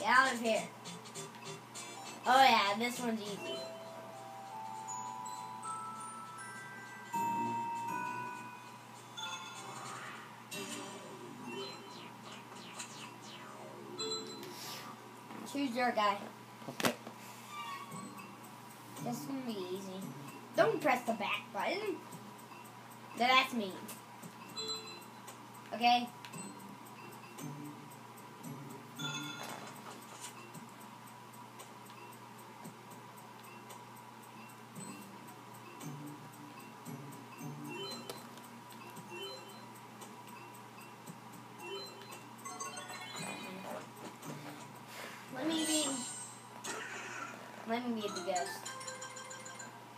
Get out of here. Oh yeah, this one's easy. Choose your guy. Okay. This is gonna be easy. Don't press the back button. That's me. Okay? Let me be the ghost.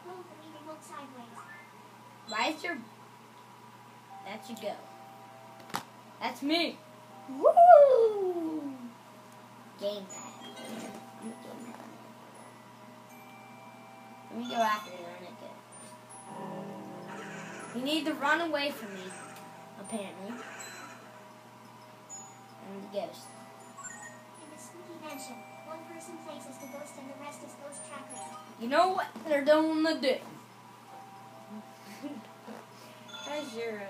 Move the lever hold sideways. Why is your. That's your go. That's me. Woo! Game pad. I'm a game pad. Let me go after you, Renegade. You need to run away from me, apparently. I'm the ghost. In the spooky mansion, one person plays as the ghost and the rest is ghost tracker. You know what they're doing to do. How's your uh,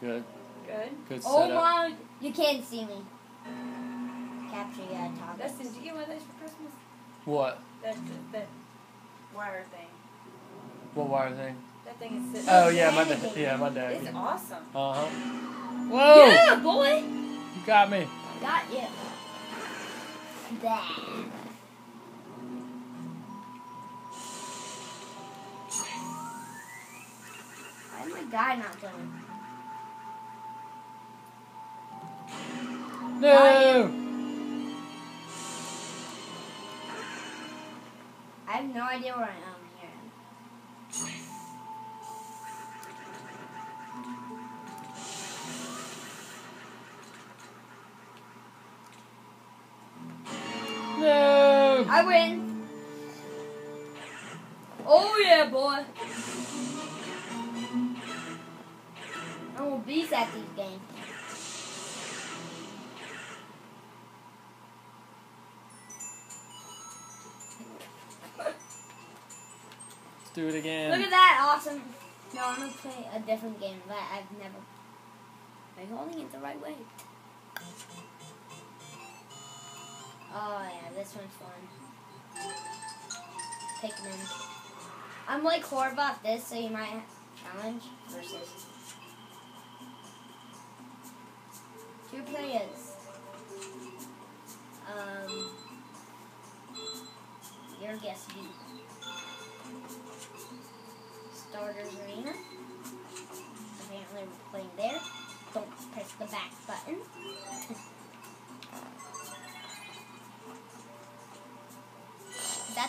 Good. good? Good Oh my! You can't see me. Capture your top. Dustin, did you get one of those for Christmas? What? That the wire thing. What wire thing? That thing is sitting. Oh yeah, my dad. Yeah, my dad. It's awesome. Uh huh. Whoa! Yeah, boy! You got me. Got you. That. Why is my guy not done? No. I have no idea where I am I win. Oh yeah, boy. I'm a beast at these games. Let's do it again. Look at that, awesome. No, I'm gonna play a different game that I've never. Am I holding it the right way? Oh yeah, this one's fun. Pikmin. I'm like horrible at this, so you might challenge versus two players. Um, your guess, B. Starters Arena. Apparently we're playing there. Don't press the back button.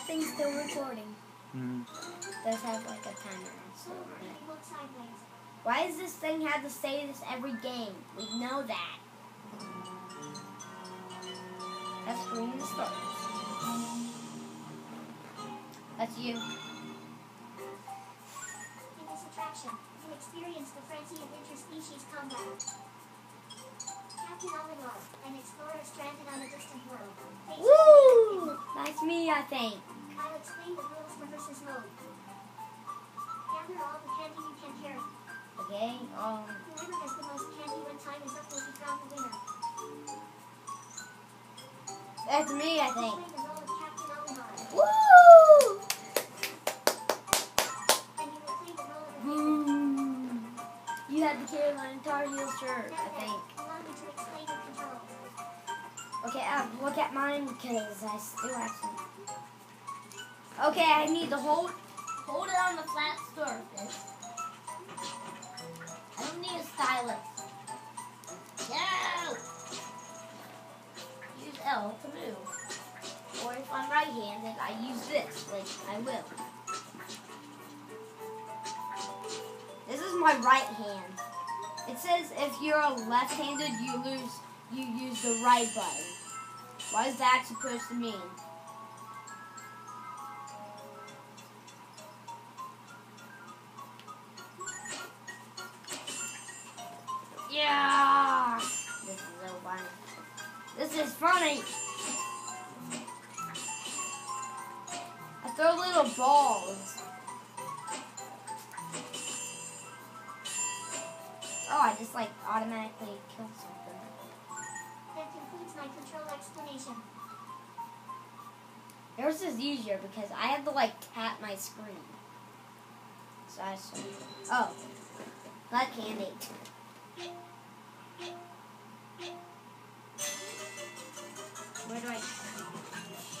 that thing's still recording. Mm. Does have like a timer on still Move on the it. lever hold sideways. Why does this thing have to say this every game? We know that. That's screen the start. That's you. In this attraction, you experience the frenzy of interspecies combat. Captain Olimar, an explorer stranded on a distant world. Woo! That's me, I think. I'll explain the rules for versus mode. Gather all the candy you can carry. Okay. Um. Whoever has the most candy when time is up will be crowned the winner. That's me, I think. Play the role of Captain Olimar, Woo! and you will play the role of a Boom. You had the Carolina Tar Heel shirt, I think. allow me to explain your controls. Okay, uh, look at mine because I still have some. Okay, I need to hold hold it on the flat surface. I don't need a stylus. No. Use L to move. Or if I'm right-handed, I use this, like I will. This is my right hand. It says if you're left-handed, you lose, you use the right button. What is that supposed to mean? Yeah. This is so funny. This is funny. I throw little balls. Oh, I just like automatically kill something. That concludes my control explanation. Yours is easier because I have to like tap my screen. So I just, oh, not candy. Where do I?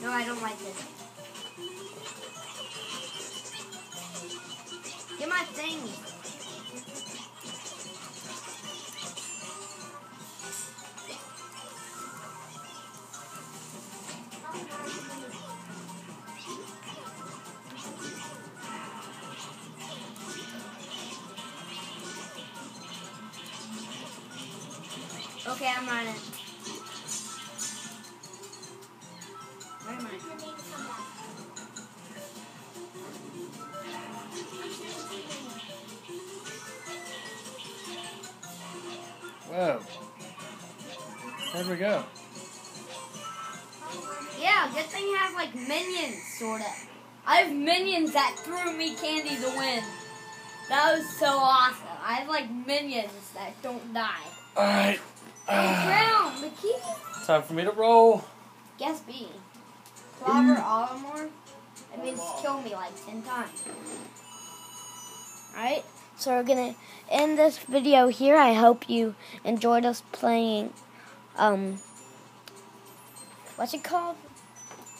No, I don't like this. Get my thing. Okay, I'm running. Where Whoa. Where'd we go? Yeah, good thing you have like minions, sorta. I have minions that threw me candy to win. That was so awesome. I have like minions that don't die. Alright. I drowned. Ah. The key. Time for me to roll. Guess B. Clobber Olimar. That means kill me like ten times. Alright, so we're gonna end this video here. I hope you enjoyed us playing um what's it called?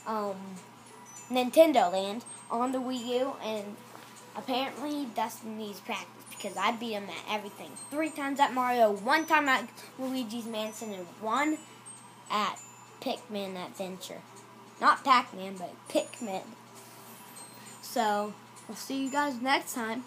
Um Nintendo Land on the Wii U and apparently Dustin needs practice because I beat him at everything. Three times at Mario, one time at Luigi's Mansion, and one at Pikmin Adventure. Not Pac Man, but Pikmin. So, we'll see you guys next time.